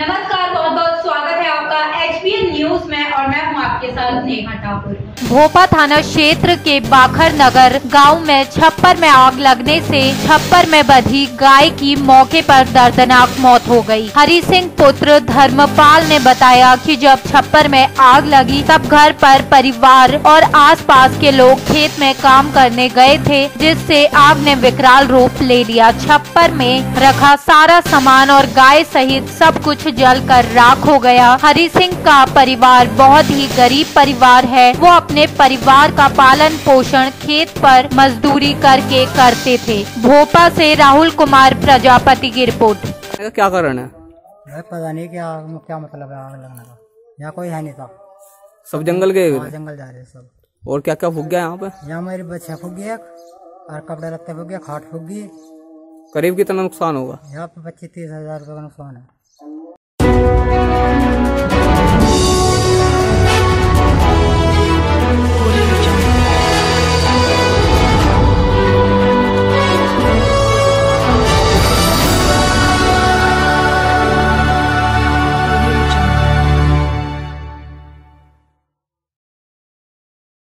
नमस्कार नेहा ठाकुर। भोपा थाना क्षेत्र के बाखर नगर गाँव में छप्पर में आग लगने से छप्पर में बधी गाय की मौके पर दर्दनाक मौत हो गई। हरि सिंह पुत्र धर्मपाल ने बताया कि जब छप्पर में आग लगी, तब घर पर परिवार और आसपास के लोग खेत में काम करने गए थे, जिससे आग ने विकराल रूप ले लिया। छप्पर में रखा सारा सामान और गाय सहित सब कुछ जल कर राख हो गया। हरि सिंह का परिवार बहुत ही गरीब परिवार है वो अपने परिवार का पालन पोषण खेत पर मजदूरी करके करते थे। भोपा से राहुल कुमार प्रजापति की रिपोर्ट। क्या कारण है? पता नहीं क्या क्या मतलब है आग लगने का। यहाँ कोई है नहीं था सब जंगल गए थे? जंगल जा रहे सब। और क्या क्या फूक गया यहाँ पे यहाँ मेरी बच्चा फूक गया और कपड़े लत्ते फूक गया खाट फूक गई। करीब कितना नुकसान होगा? यहाँ पे पच्चीस तीस हज़ार रुपये का नुकसान है।